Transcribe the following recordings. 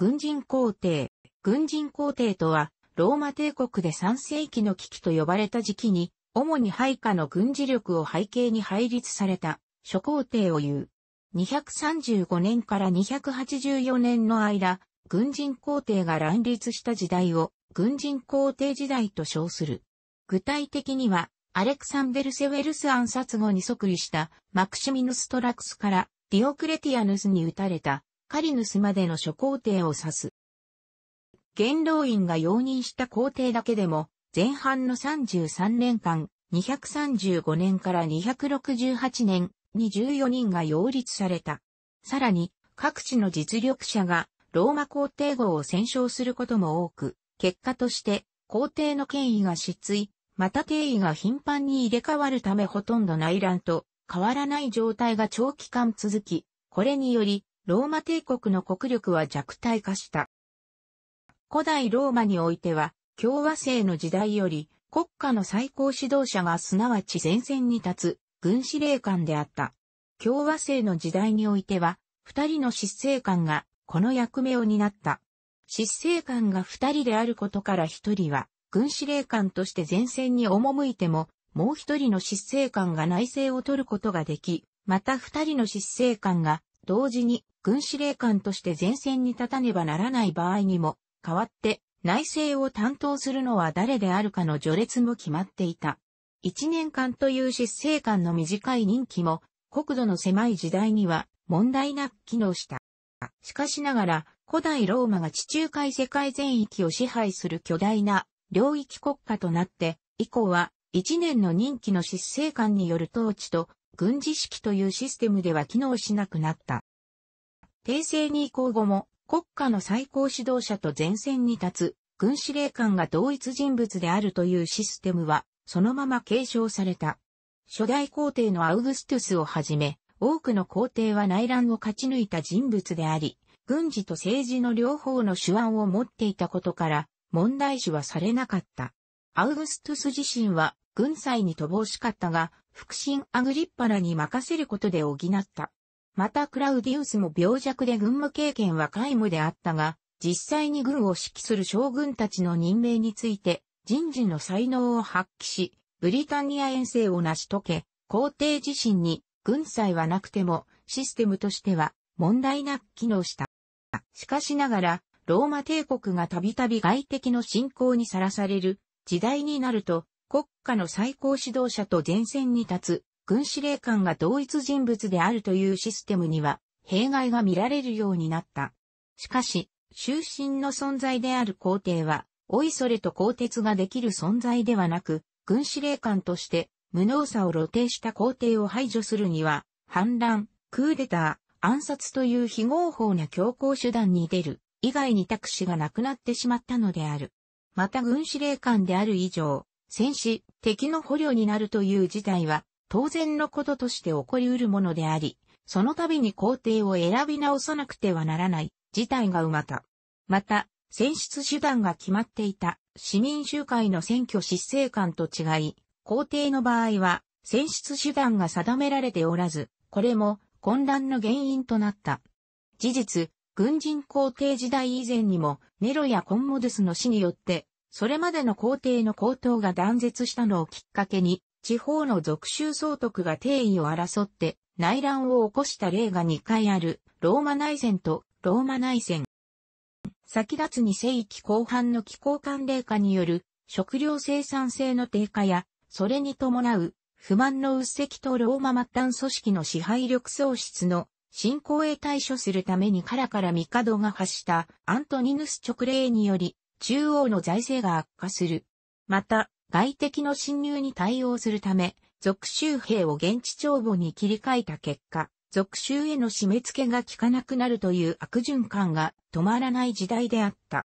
軍人皇帝。軍人皇帝とは、ローマ帝国で3世紀の危機と呼ばれた時期に、主に配下の軍事力を背景に配立された諸皇帝を言う。235年から284年の間、軍人皇帝が乱立した時代を軍人皇帝時代と称する。具体的には、アレクサンデル・セウェルス暗殺後に即位したマクシミヌス・トラクスからディオクレティアヌスに撃たれたカリヌスまでの諸皇帝を指す。元老院が容認した皇帝だけでも前半の33年間、235年から268年に14人が擁立された。さらに、各地の実力者がローマ皇帝号を戦勝することも多く、結果として皇帝の権威が失墜、また定位が頻繁に入れ替わるためほとんど内乱と変わらない状態が長期間続き、これにより、ローマ帝国の国力は弱体化した。古代ローマにおいては、共和制の時代より、国家の最高指導者がすなわち前線に立つ軍司令官であった。共和制の時代においては、二人の執政官がこの役目を担った。執政官が二人であることから一人は、軍司令官として前線に赴いても、もう一人の執政官が内政を取ることができ、また二人の執政官が同時に軍司令官として前線に立たねばならない場合にも、代わって内政を担当するのは誰であるかの序列も決まっていた。一年間という執政官の短い任期も、国土の狭い時代には問題なく機能した。しかしながら、古代ローマが地中海世界全域を支配する巨大な領域国家となって、以降は一年の任期の執政官による統治と軍事式というシステムでは機能しなくなった。帝政に移行後も国家の最高指導者と前線に立つ軍司令官が同一人物であるというシステムはそのまま継承された。初代皇帝のアウグストゥスをはじめ、多くの皇帝は内乱を勝ち抜いた人物であり、軍事と政治の両方の手腕を持っていたことから問題視はされなかった。アウグストゥス自身は軍祭に乏しかったが、腹心アグリッパラに任せることで補った。またクラウディウスも病弱で軍務経験は皆無であったが、実際に軍を指揮する将軍たちの任命について人事の才能を発揮し、ブリタニア遠征を成し遂げ、皇帝自身に軍祭はなくてもシステムとしては問題なく機能した。しかしながら、ローマ帝国がたびたび外敵の侵攻にさらされる時代になると、国家の最高指導者と前線に立つ軍司令官が同一人物であるというシステムには弊害が見られるようになった。しかし、終身の存在である皇帝は、おいそれと鋼鉄ができる存在ではなく、軍司令官として無能さを露呈した皇帝を排除するには、反乱、クーデター、暗殺という非合法な強行手段に出る以外に託しがなくなってしまったのである。また軍司令官である以上、戦士、敵の捕虜になるという事態は、当然のこととして起こり得るものであり、その度に皇帝を選び直さなくてはならない事態が生また。また、選出手段が決まっていた市民集会の選挙執政官と違い、皇帝の場合は選出手段が定められておらず、これも混乱の原因となった。事実、軍人皇帝時代以前にもネロやコンモドゥスの死によって、それまでの皇帝の皇統が断絶したのをきっかけに、地方の属州総督が定位を争って内乱を起こした例が2回ある、ローマ内戦とローマ内戦。先立つ2世紀後半の気候寒冷化による食料生産性の低下や、それに伴う不満の鬱積とローマ末端組織の支配力喪失の進行へ対処するためにカラから帝が発したアントニヌス直令により中央の財政が悪化する。また、外敵の侵入に対応するため、属州兵を現地帳簿に切り替えた結果、属州への締め付けが効かなくなるという悪循環が止まらない時代であった。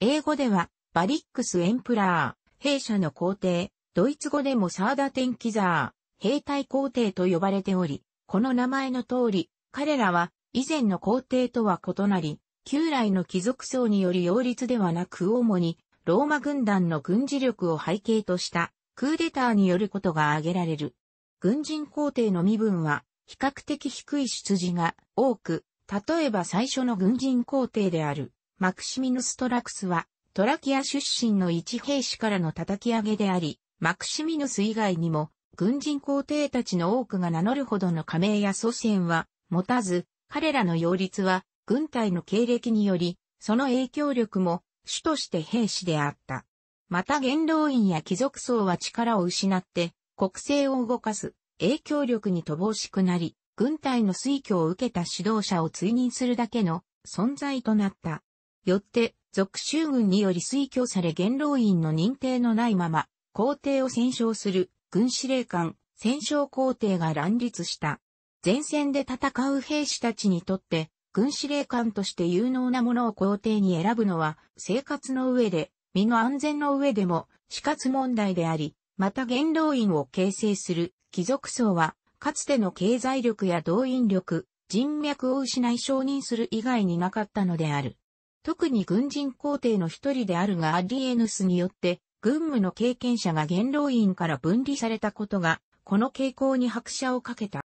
英語では、 barracks emperor、兵舎の皇帝、ドイツ語でも Soldatenkaiser、兵隊皇帝と呼ばれており、この名前の通り、彼らは以前の皇帝とは異なり、旧来の貴族層による擁立ではなく主にローマ軍団の軍事力を背景としたクーデターによることが挙げられる。軍人皇帝の身分は比較的低い出自が多く、例えば最初の軍人皇帝であるマクシミヌス・トラクスはトラキア出身の一兵士からの叩き上げであり、マクシミヌス以外にも軍人皇帝たちの多くが名乗るほどの加盟や祖先は持たず、彼らの擁立は軍隊の経歴により、その影響力も主として兵士であった。また元老院や貴族層は力を失って国政を動かす影響力に乏しくなり、軍隊の推挙を受けた指導者を追認するだけの存在となった。よって、属州軍により推挙され元老院の認定のないまま、皇帝を戦勝する軍司令官、戦勝皇帝が乱立した。前線で戦う兵士たちにとって、軍司令官として有能なものを皇帝に選ぶのは、生活の上で、身の安全の上でも死活問題であり、また元老院を形成する貴族層は、かつての経済力や動員力、人脈を失い承認する以外になかったのである。特に軍人皇帝の一人であるがアリエヌスによって軍務の経験者が元老院から分離されたことが、この傾向に拍車をかけた。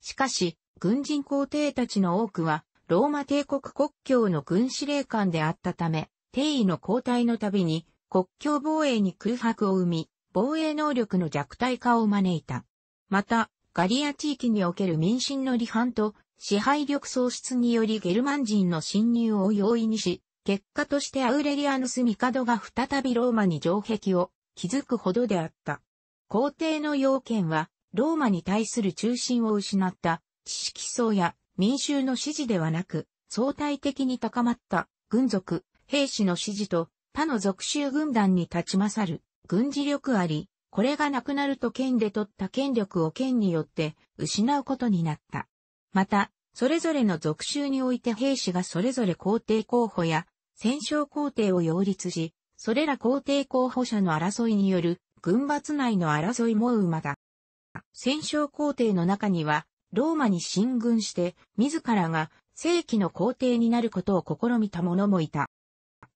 しかし、軍人皇帝たちの多くは、ローマ帝国国境の軍司令官であったため、帝位の交代のたびに国境防衛に空白を生み、防衛能力の弱体化を招いた。また、ガリア地域における民心の離反と支配力喪失によりゲルマン人の侵入を容易にし、結果としてアウレリアヌス・ミカドが再びローマに城壁を築くほどであった。皇帝の要件は、ローマに対する中心を失った知識層や民衆の支持ではなく、相対的に高まった軍属、兵士の支持と他の属州軍団に立ち勝る軍事力あり、これがなくなると県で取った権力を県によって失うことになった。また、それぞれの属州において兵士がそれぞれ皇帝候補や戦勝皇帝を擁立し、それら皇帝候補者の争いによる軍閥内の争いも馬だ。戦勝皇帝の中には、ローマに進軍して、自らが正規の皇帝になることを試みた者もいた。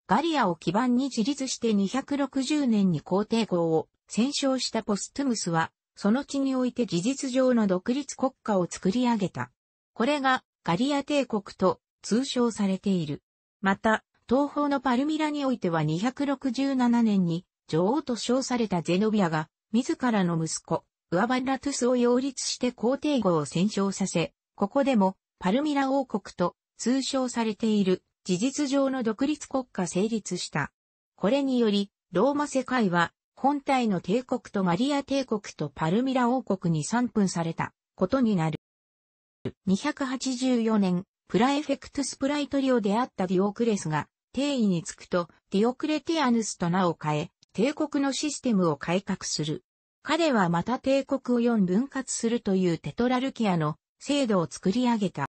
ガリアを基盤に自立して260年に皇帝号を戦勝したポストゥムスは、その地において事実上の独立国家を作り上げた。これがガリア帝国と通称されている。また、東方のパルミラにおいては267年に女王と称されたゼノビアが自らの息子、ウアバンラトゥスを擁立して皇帝号を戦勝させ、ここでもパルミラ王国と通称されている事実上の独立国家成立した。これにより、ローマ世界は本体の帝国とマリア帝国とパルミラ王国に散分されたことになる。284年、プラエフェクトスプライトリオであったディオクレスが帝位につくと、ディオクレティアヌスと名を変え、帝国のシステムを改革する。彼はまた帝国を4分割するというテトラルキアの制度を作り上げた。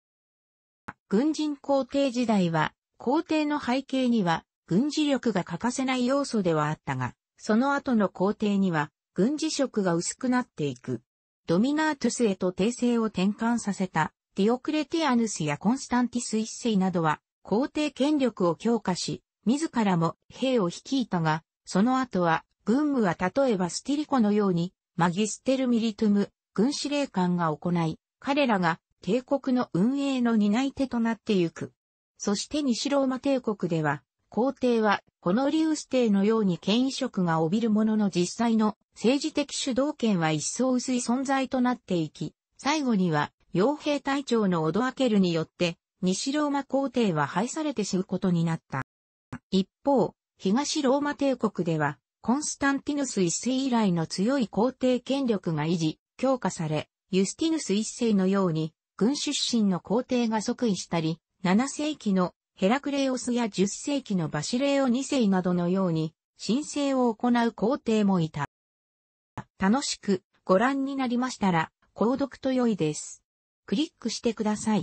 軍人皇帝時代は、皇帝の背景には軍事力が欠かせない要素ではあったが、その後の皇帝には軍事色が薄くなっていく。ドミナートゥスへと帝政を転換させたディオクレティアヌスやコンスタンティス一世などは皇帝権力を強化し、自らも兵を率いたが、その後は、軍務は例えばスティリコのように、マギステルミリトゥム、軍司令官が行い、彼らが帝国の運営の担い手となってゆく。そして西ローマ帝国では、皇帝はホノリウス帝のように権威色が帯びるものの実際の政治的主導権は一層薄い存在となっていき、最後には傭兵隊長のオドアケルによって西ローマ皇帝は廃されて死ぬことになった。一方、東ローマ帝国では、コンスタンティヌス一世以来の強い皇帝権力が維持、強化され、ユスティヌス一世のように、軍出身の皇帝が即位したり、7世紀のヘラクレオスや10世紀のバシレオ2世などのように、申請を行う皇帝もいた。楽しくご覧になりましたら、購読と良いです。クリックしてください。